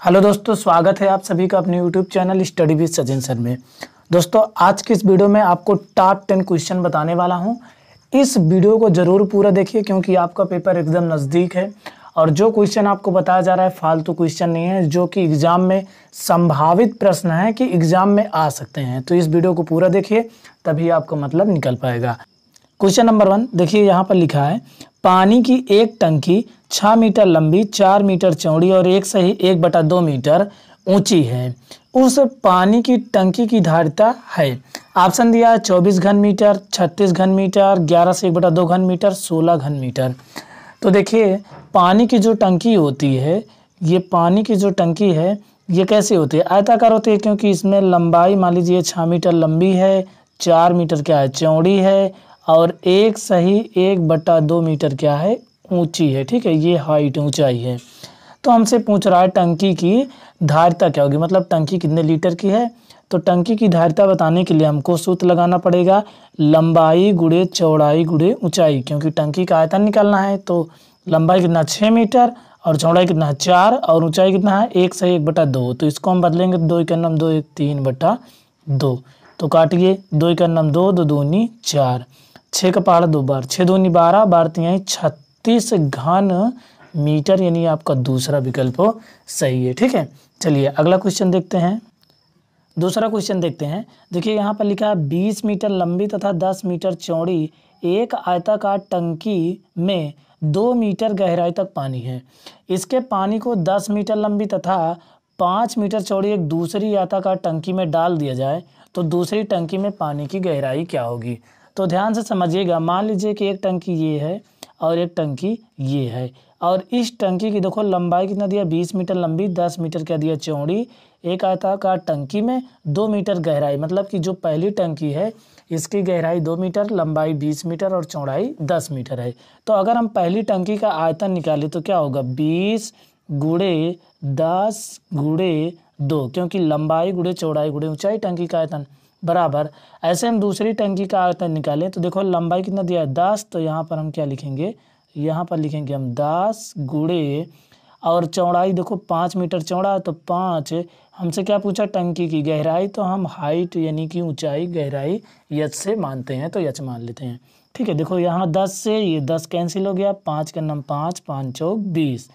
Hello दोस्तों, स्वागत है आप सभी का अपने YouTube channel study with Sachin sir में। दोस्तों, आज की इस वीडियो में आपको टॉप टेन क्वेश्चन बताने वाला हूँ। इस वीडियो को ज़रूर पूरा देखिए, क्योंकि आपका पेपर एकदम नज़दीक है और जो क्वेश्चन आपको बताया जा रहा है फालतू क्वेश्चन नहीं है, जो कि एग्ज़ाम में संभावित प्रश्न है कि एग्ज़ाम में आ सकते हैं। तो इस वीडियो को पूरा देखिए, तभी आपको मतलब निकल पाएगा। क्वेश्चन नंबर वन देखिए यहाँ पर लिखा है, पानी की एक टंकी छः मीटर लंबी, चार मीटर चौड़ी और एक सही एक बटा दो मीटर ऊँची है। उस पानी की टंकी की धारिता है। ऑप्शन दिया है चौबीस घन मीटर, छत्तीस घन मीटर, ग्यारह से एक बटा दो घन मीटर, सोलह घन मीटर। तो देखिए, पानी की जो टंकी होती है, ये पानी की जो टंकी है, ये कैसे होती है? आयताकार होती है क्योंकि इसमें लंबाई, मान लीजिए छः मीटर लंबी है, चार मीटर क्या है? चौड़ी है और एक सही एक बटा दो मीटर क्या है? ऊँची है, ठीक है? ये हाइट ऊंचाई है। तो हमसे पूछ रहा है टंकी की धारिता क्या होगी? मतलब टंकी कितने लीटर की है? तो टंकी की धारिता बताने के लिए हमको सूत्र लगाना पड़ेगा, लंबाई गुड़े चौड़ाई गुड़े ऊंचाई, क्योंकि टंकी का आयतन निकालना है तो लंबाई कितना? छः मीटर, और चौड़ाई कितना? है चार, और ऊंचाई कितना है? एक से एक बटा दो। तो इसको हम बदलेंगे दो इक्यावन नम दो एक तीन बटा दो। तो काटिए, दो इक्यावन नम दो दो दूनी चार। छः का पहाड़ दो बार छः दूनी बारह बार तिहाई छत्तीस घन मीटर, यानी आपका दूसरा विकल्प सही है, ठीक है? चलिए, अगला क्वेश्चन देखते हैं। दूसरा क्वेश्चन देखते हैं। देखिए, यहाँ पर लिखा है, बीस मीटर लंबी तथा दस मीटर चौड़ी, एक आयताकार टंकी में दो मीटर गहराई तक पानी है। इसके पानी को दस मीटर लंबी तथा पाँच मीटर चौड़ी एक दूसरी आयताकार टंकी में डाल दिया जाए तो दूसरी टंकी में पानी की गहराई क्या होगी? तो ध्यान से समझिएगा, मान लीजिए कि एक टंकी ये है और एक टंकी ये है। और इस टंकी की देखो, लंबाई कितना दिया? बीस मीटर लंबी, दस मीटर क्या दिया? चौड़ी। एक आयताकार टंकी में दो मीटर गहराई मतलब कि जो पहली टंकी है, इसकी गहराई दो मीटर, लंबाई बीस मीटर और चौड़ाई दस मीटर है। तो अगर हम पहली टंकी का आयतन निकालें तो क्या होगा? बीस गुड़े दस गुड़े दो, क्योंकि लंबाई गुड़े चौड़ाई गुड़े ऊंचाई टंकी का आयतन। बराबर। ऐसे हम दूसरी टंकी का आयतन निकालें तो देखो लंबाई कितना दिया है? दस। तो यहाँ पर हम क्या लिखेंगे? यहाँ पर लिखेंगे हम दस गुड़े। और चौड़ाई देखो पाँच मीटर चौड़ा है तो पाँच। हमसे क्या पूछा? टंकी की गहराई। तो हम हाइट यानी कि ऊंचाई, गहराई यच से मानते हैं तो यच मान लेते हैं। ठीक है, देखो यहाँ दस से, ये दस कैंसिल हो गया, पाँच का नम पाँच पाँच चौक बीस।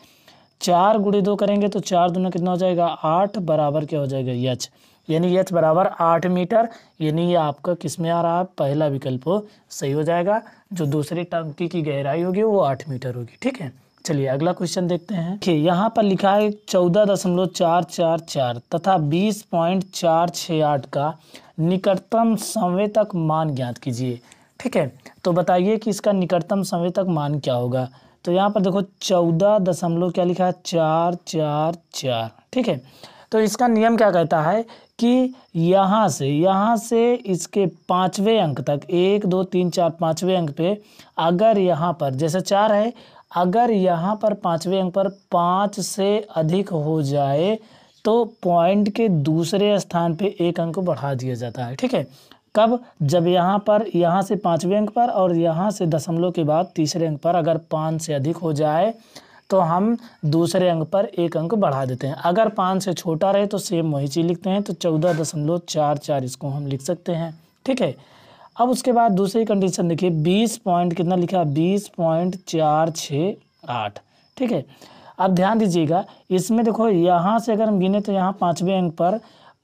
चार गुड़े दो करेंगे तो चार दोनों कितना हो जाएगा? आठ बराबर क्या हो जाएगा? यच। यानी एच बराबर आठ मीटर, यानी ये आपका किसमें आ रहा है? पहला विकल्प सही हो जाएगा। जो दूसरी टंकी की गहराई होगी, वो आठ मीटर होगी, ठीक है? चलिए अगला क्वेश्चन देखते हैं। देखिए, यहाँ पर लिखा है चौदह दशमलव चार चार चार तथा बीस पॉइंट चार छः आठ का निकटतम संवेतक मान ज्ञात कीजिए, ठीक है? तो बताइए कि इसका निकटतम संवेतक मान क्या होगा? तो यहाँ पर देखो, चौदह दशमलव क्या लिखा है? चार चार चार, ठीक है? तो इसका नियम क्या कहता है? कि यहाँ से यहाँ से इसके पाँचवें अंक तक, एक, दो, तीन, चार, पाँचवें अंक पे अगर यहाँ पर, जैसे चार है, अगर यहाँ पर पाँचवें अंक पर पाँच से अधिक हो जाए तो पॉइंट के दूसरे स्थान पे एक अंक बढ़ा दिया जाता है, ठीक है? कब? जब यहाँ पर, यहाँ से पाँचवें अंक पर और यहाँ से दशमलव के बाद तीसरे अंक पर अगर पाँच से अधिक हो जाए तो हम दूसरे अंक पर एक अंक बढ़ा देते हैं। अगर पाँच से छोटा रहे तो सेम वही चीज़ लिखते हैं तो चौदह दशमलव चार चार इसको हम लिख सकते हैं। ठीक है? अब उसके बाद दूसरी कंडीशन देखिए, बीस पॉइंट कितना लिखा? बीस पॉइंट चार छ आठ। ठीक है? अब ध्यान दीजिएगा, इसमें देखो, यहाँ से अगर हम गिने तो यहाँ पाँचवें अंक पर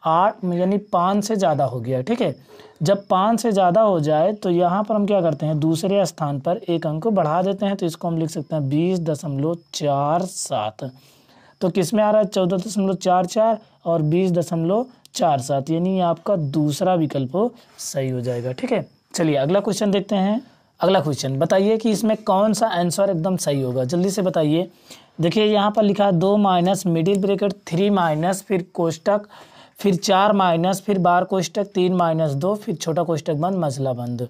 आठ यानी पाँच से ज़्यादा हो गया, ठीक है? जब पाँच से ज़्यादा हो जाए तो यहाँ पर हम क्या करते हैं? दूसरे स्थान पर एक अंक को बढ़ा देते हैं तो इसको हम लिख सकते हैं बीस दशमलव चार सात। तो किसमें आ रहा है? चौदह दशमलव चार चार और बीस दशमलव चार सात, यानी आपका दूसरा विकल्प सही हो जाएगा, ठीक है? चलिए, अगला क्वेश्चन देखते हैं। अगला क्वेश्चन बताइए कि इसमें कौन सा आंसर एकदम सही होगा? जल्दी से बताइए। देखिए, यहाँ पर लिखा दो minus middle bracket, three minus, फिर कोष्टक फिर चार माइनस, फिर बार कोष्टक, तीन माइनस दो, फिर छोटा कोष्टक बंद, मसला बंद।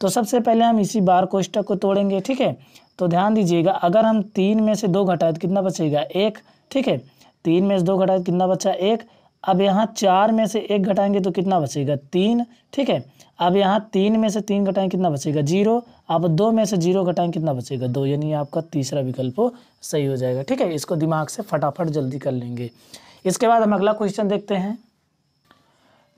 तो सबसे पहले हम इसी बार कोष्टक को तोड़ेंगे, ठीक है? तो ध्यान दीजिएगा, अगर हम तीन में से दो घटाए तो कितना बचेगा? एक, ठीक है? तीन में से दो घटाए तो कितना बचा? एक। अब यहाँ चार में से एक घटाएँगे तो कितना बचेगा? तीन, ठीक है? अब यहाँ तीन में से तीन घटाएँगे कितना बचेगा? ज़ीरो। अब दो में से ज़ीरो घटाएँगे कितना बचेगा? दो। यानी आपका तीसरा विकल्प सही हो जाएगा, ठीक है? इसको दिमाग से फटाफट जल्दी कर लेंगे। इसके बाद हम अगला क्वेश्चन देखते हैं।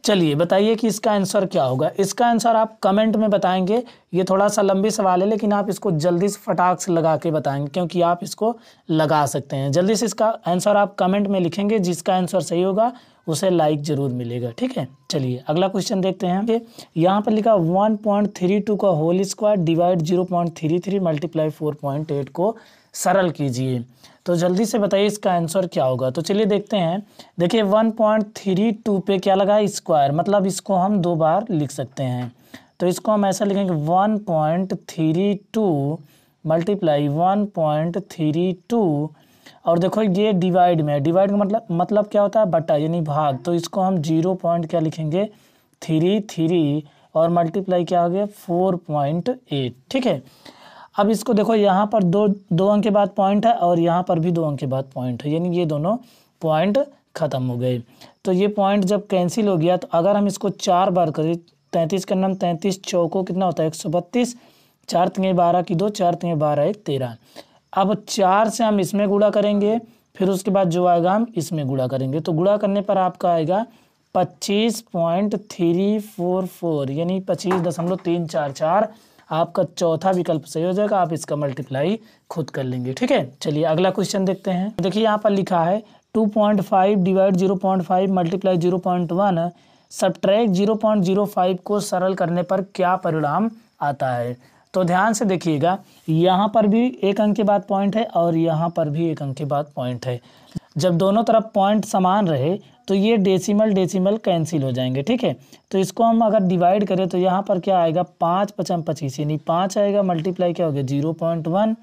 चलिए, बताइए कि इसका आंसर क्या होगा? इसका आंसर आप कमेंट में बताएँगे। ये थोड़ा सा लंबी सवाल है, लेकिन आप इसको जल्दी से फटाक से लगा के बताएँगे, क्योंकि आप इसको लगा सकते हैं। जल्दी से इसका आंसर आप कमेंट में लिखेंगे, जिसका आंसर सही होगा, उसे लाइक ज़रूर मिलेगा। ठीक है? चलिए, अगला क्वेश्चन देखते हैं। यहाँ पर लिखा वन पॉइंट थ्री टू का whole square divide zero point three three multiply four point eight को सरल कीजिए। तो जल्दी से बताइए इसका आंसर क्या होगा? तो चलिए देखते हैं। देखिए वन पॉइंट थ्री टू पे क्या लगा स्क्वायर मतलब इसको हम दो बार लिख सकते हैं। तो इसको हम ऐसा लिखेंगे one point three two multiply one point three two और देखो, ये डिवाइड में डिवाइड का मतलब मतलब क्या होता है? बटा, यानी भाग। तो इसको हम ज़ीरो पॉइंट क्या लिखेंगे? थ्री थ्री और मल्टीप्लाई क्या हो गया? फोर पॉइंट एट ठीक है? अब इसको देखो, यहाँ पर दो दो अंक के बाद पॉइंट है और यहाँ पर भी दो अंक के बाद पॉइंट है। यानी ये दोनों पॉइंट ख़त्म हो गए। तो ये पॉइंट जब कैंसिल हो गया तो अगर हम इसको चार बार करें, तैंतीस का नाम, तैंतीस चौको कितना होता है? एक सौ बत्तीस। चार तिगे बारह की दो, चार तिगे बारह एक तेरह। अब चार से हम इसमें गुड़ा करेंगे, फिर उसके बाद जो आएगा, हम इसमें गुड़ा करेंगे। तो गुड़ा करने पर आपका आएगा पच्चीस पॉइंट थ्री फोर फोर, यानी पच्चीस दशमलव तीन चार चार। आपका चौथा विकल्प सही हो जाएगा, आप इसका मल्टीप्लाई खुद कर लेंगे, ठीक है? चलिए अगला क्वेश्चन देखते हैं। देखिए, यहाँ पर लिखा है two point five divide zero point five multiply zero point one subtract zero point zero five को सरल करने पर क्या परिणाम आता है? तो ध्यान से देखिएगा, यहाँ पर भी एक अंक के बाद पॉइंट है और यहाँ पर भी एक अंक के बाद पॉइंट है। जब दोनों तरफ़ पॉइंट समान रहे तो ये डेसिमल डेसिमल कैंसिल हो जाएँगे, ठीक है? तो इसको हम अगर डिवाइड करें तो यहाँ पर क्या आएगा? पाँच पचम पच्चीस, यानी पाँच आएगा मल्टीप्लाई क्या हो गया? Zero point one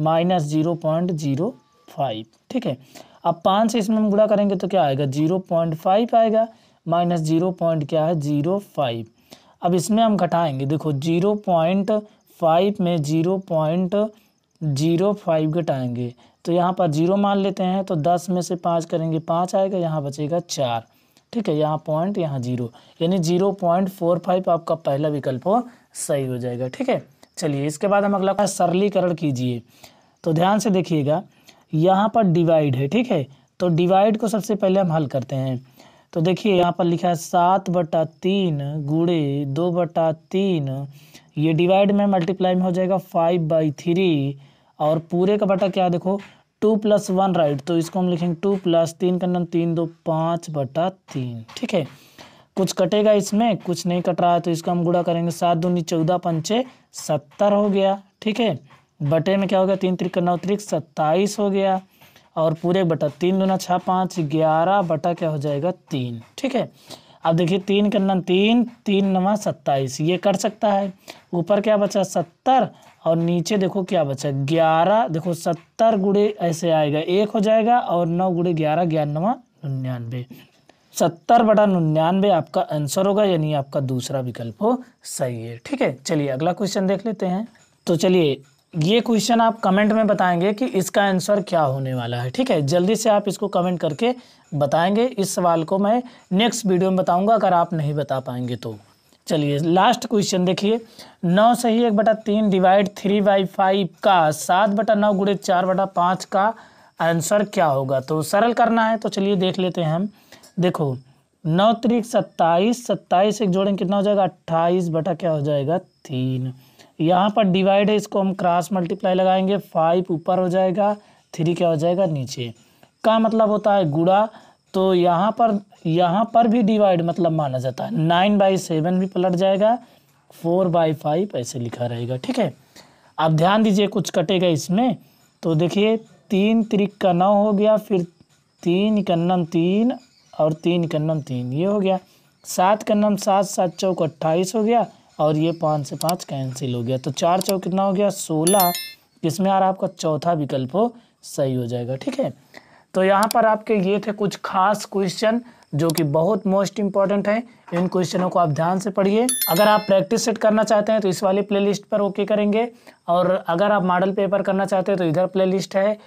minus zero point zero five ठीक है? अब पाँच से इसमें हम गुणा करेंगे तो क्या आएगा? ज़ीरो पॉइंट फाइव आएगा माइनस ज़ीरो पॉइंट क्या है? ज़ीरो फाइव अब इसमें हम घटाएँगे, देखो ज़ीरो पॉइंट फाइव में ज़ीरो पॉइंट ज़ीरो फाइव घटाएँगे। तो यहाँ पर ज़ीरो मान लेते हैं तो दस में से पाँच करेंगे, पाँच आएगा, यहाँ बचेगा चार। ठीक है, यहाँ पॉइंट यहाँ ज़ीरो यानी ज़ीरो पॉइंट फोर फाइव आपका पहला विकल्प हो सही हो जाएगा। ठीक है, चलिए, इसके बाद हम अगला सरलीकरण कीजिए। तो ध्यान से देखिएगा, यहाँ पर डिवाइड है, ठीक है? तो डिवाइड को सबसे पहले हम हल करते हैं। तो देखिए, यहाँ पर लिखा है सात बटा तीन गुड़े दो बटा तीन ये डिवाइड में मल्टीप्लाई में हो जाएगा फाइव बाई थ्री और पूरे का बटा क्या देखो? टू प्लस वन राइट तो इसको हम लिखेंगे टू प्लस तीन का नाम तीन, दो, पाँच बटा तीन, ठीक है? कुछ कटेगा इसमें, कुछ नहीं कट रहा है तो इसको हम गुड़ा करेंगे सात दूनी चौदह पंचे सत्तर हो गया, ठीक है? बटे में क्या हो गया? तीन त्रिक नौ त्रिक सत्ताईस हो गया, और पूरे बटा तीन दूना छः पाँच ग्यारह बटा क्या हो जाएगा? तीन, ठीक है? अब देखिए, तीन का नन तीन तीन नवा सत्ताईस, ये कर सकता है। ऊपर क्या बचा? सत्तर, और नीचे देखो क्या बचा? ग्यारह, देखो सत्तर गुड़े ऐसे आएगा, एक हो जाएगा, और नौ गुड़े ग्यारह ग्यारह नवा निन्यानवे। सत्तर बटा निन्यानवे आपका आंसर होगा, यानी आपका दूसरा विकल्प हो, सही है। ठीक है, चलिए अगला क्वेश्चन देख लेते हैं। तो चलिए ये क्वेश्चन आप कमेंट में बताएँगे कि इसका आंसर क्या होने वाला है, ठीक है? जल्दी से आप इसको कमेंट करके बताएँगे। इस सवाल को मैं नेक्स्ट वीडियो में बताऊँगा, अगर आप नहीं बता पाएँगे तो। चलिए लास्ट क्वेश्चन देखिए। नौ सही एक बटा तीन डिवाइड थ्री बाई फाइव का सात बटा नौ गुड़े चार बटा पाँच का आंसर क्या होगा? तो सरल करना है तो चलिए देख लेते हैं हम। देखो, नौ तरीक सत्ताईस सत्ताईस एक जोड़ेंगे कितना हो जाएगा? अट्ठाईस बटा क्या हो जाएगा? तीन। यहाँ पर डिवाइड है, इसको हम क्रॉस मल्टीप्लाई लगाएँगे फाइव ऊपर हो जाएगा थ्री क्या हो जाएगा, नीचे। का मतलब होता है गुड़ा तो यहाँ पर यहाँ पर भी डिवाइड मतलब माना जाता है। नाइन बाई सेवन भी पलट जाएगा फोर बाई फाइव ऐसे लिखा रहेगा, ठीक है? अब ध्यान दीजिए कुछ कटेगा इसमें तो देखिए, तीन त्रिक का नौ हो गया, फिर तीन इकन्नम तीन और तीन इकन्नम तीन, ये हो गया। सात कन्नम सात सात चौक अट्ठाईस हो गया और ये पाँच से पाँच कैंसिल हो गया। तो चार चौ कितना हो गया? सोलह। इसमें यार आपका चौथा विकल्प हो, सही हो जाएगा, ठीक है? तो यहाँ पर आपके ये थे कुछ खास क्वेश्चन जो कि बहुत मोस्ट इंपॉर्टेंट है। इन क्वेश्चनों को आप ध्यान से पढ़िए। अगर आप प्रैक्टिस सेट करना चाहते हैं तो इस वाली प्लेलिस्ट पर ओके करेंगे। और अगर आप मॉडल पेपर करना चाहते हैं तो इधर प्लेलिस्ट है।